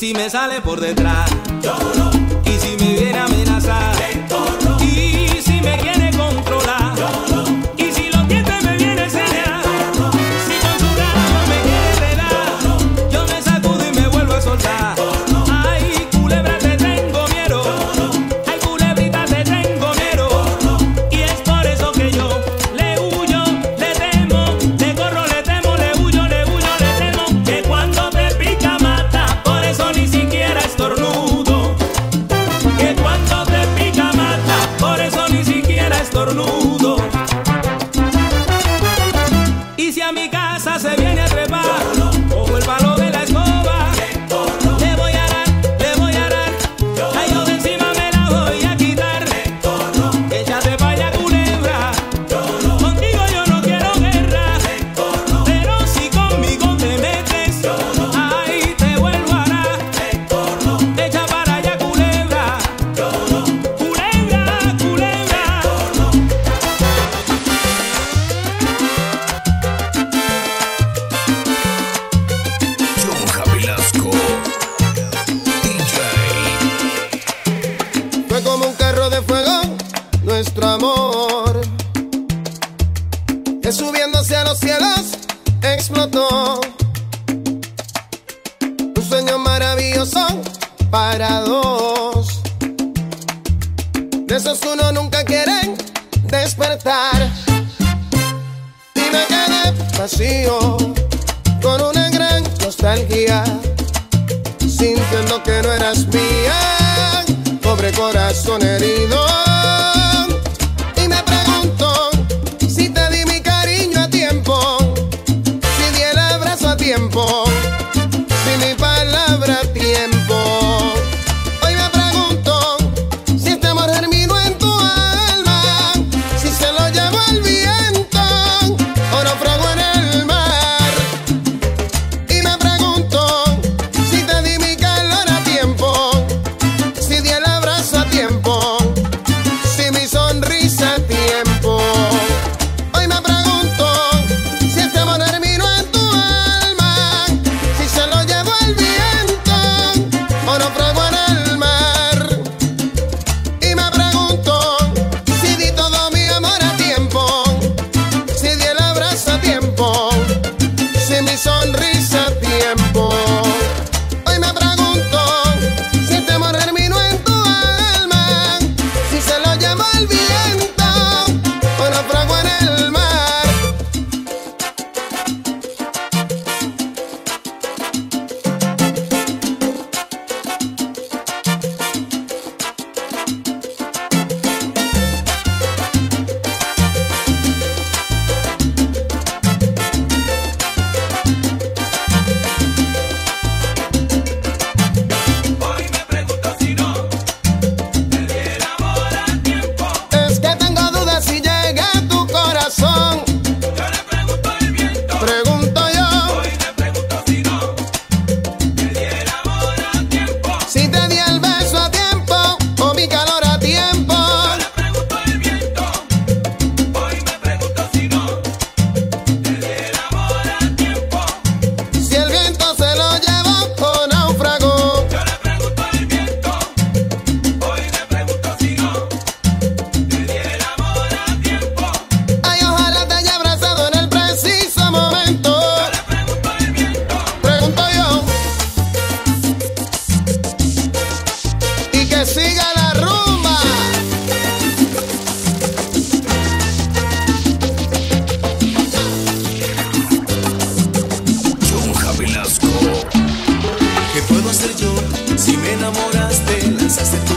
si me sale por detrás? Yo no. ¿Y si me viene a amenazar? Y si me quiere labios son para dos. De esos uno nunca quieren despertar. Y me quedé vacío con una gran nostalgia, sintiendo que no eras mía, pobre corazón herido. Y me pregunto siga la rumba. Chunja Velasco. ¿Qué puedo hacer yo si me enamoraste? Lanzaste